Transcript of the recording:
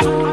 Oh